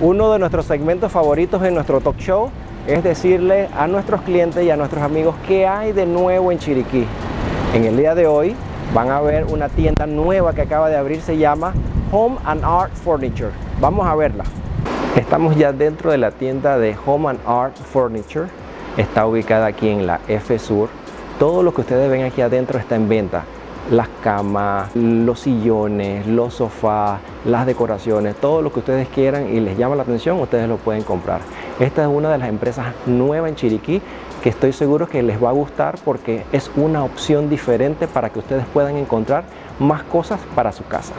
Uno de nuestros segmentos favoritos en nuestro talk show es decirle a nuestros clientes y a nuestros amigos qué hay de nuevo en Chiriquí. En el día de hoy van a ver una tienda nueva que acaba de abrir, se llama Home and Art Furniture. Vamos a verla. Estamos ya dentro de la tienda de Home and Art Furniture. Está ubicada aquí en la F Sur. Todo lo que ustedes ven aquí adentro está en venta. Las camas, los sillones, los sofás, las decoraciones, todo lo que ustedes quieran y les llama la atención, ustedes lo pueden comprar. Esta es una de las empresas nuevas en Chiriquí que estoy seguro que les va a gustar porque es una opción diferente para que ustedes puedan encontrar más cosas para su casa.